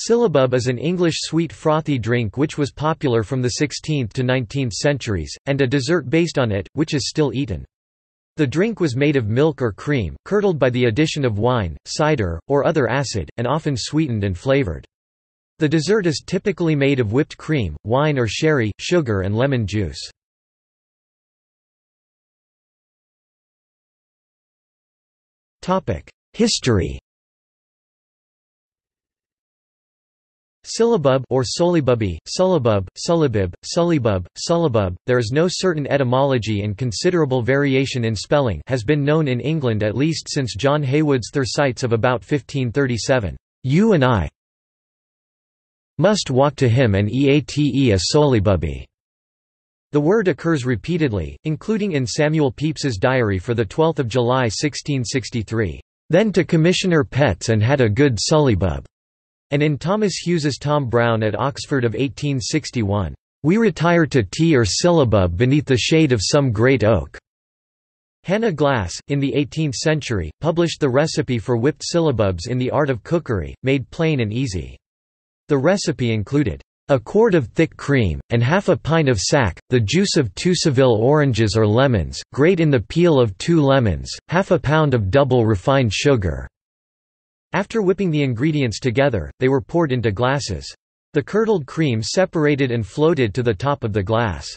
Syllabub is an English sweet frothy drink which was popular from the 16th to 19th centuries, and a dessert based on it, which is still eaten. The drink was made of milk or cream, curdled by the addition of wine, cider, or other acid, and often sweetened and flavored. The dessert is typically made of whipped cream, wine or sherry, sugar and lemon juice. History Syllabub or Solibubby, Sullabub, Sullabib, Sullibub, Sullabub, there is no certain etymology and considerable variation in spelling has been known in England at least since John Heywood's Thersites of about 1537. You and I must walk to him and eate a solibubby. The word occurs repeatedly, including in Samuel Pepys's diary for 12 July 1663. Then to Commissioner Petts and had a good sullibub and in Thomas Hughes's Tom Brown at Oxford of 1861, "...we retire to tea or syllabub beneath the shade of some great oak." Hannah Glasse, in the 18th century, published the recipe for whipped syllabubs in The Art of Cookery, made plain and easy. The recipe included, a quart of thick cream, and half a pint of sack, the juice of two Seville oranges or lemons, grate in the peel of two lemons, half a pound of double refined sugar. After whipping the ingredients together, they were poured into glasses. The curdled cream separated and floated to the top of the glass.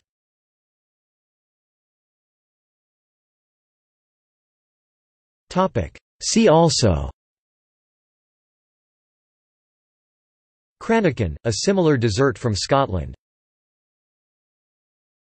See also Cranachan, a similar dessert from Scotland